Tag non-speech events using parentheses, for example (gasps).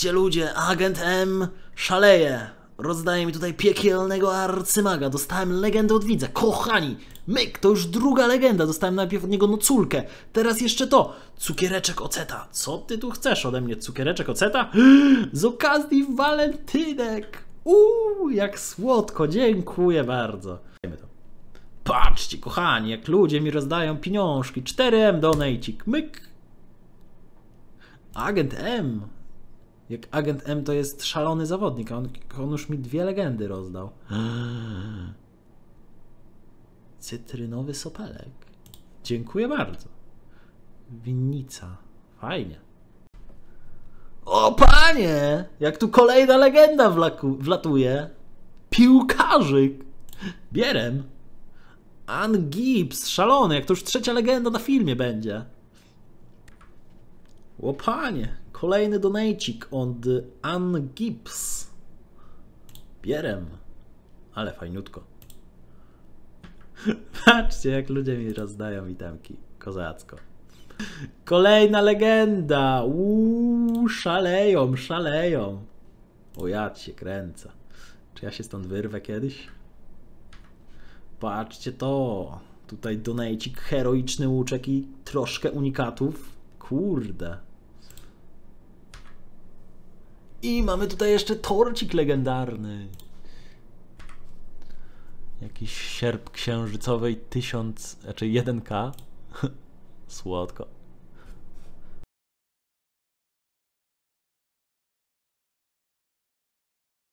Patrzcie ludzie, agent M szaleje. Rozdaje mi tutaj piekielnego arcymaga. Dostałem legendę od widza. Kochani, myk, to już druga legenda. Dostałem najpierw od niego noculkę. Teraz jeszcze to. Cukiereczek oceta. Co ty tu chcesz ode mnie? Cukiereczek oceta? (gasps) Z okazji walentynek. Uuu, jak słodko. Dziękuję bardzo. Patrzcie, kochani, jak ludzie mi rozdają pieniążki. 4M donajcik. Myk. Agent M. Jak agent M to jest szalony zawodnik, a on, on już mi dwie legendy rozdał. Cytrynowy sopelek. Dziękuję bardzo. Winnica. Fajnie. O panie! Jak tu kolejna legenda wlaku, wlatuje. Piłkarzyk. Bierem. Ann Gibbs. Szalony. Jak to już trzecia legenda na filmie będzie. O panie, kolejny donajcik od Ann Gibbs. Bierem. Ale fajniutko. (laughs) Patrzcie, jak ludzie mi rozdają witamki. Kozacko. Kolejna legenda. Uuu, szaleją, szaleją. O ja się kręcę. Czy ja się stąd wyrwę kiedyś? Patrzcie to. Tutaj donajcik, heroiczny łuczek i troszkę unikatów. Kurde. I mamy tutaj jeszcze torcik legendarny. Jakiś sierp księżycowej 1000, znaczy 1K. (laughs) Słodko.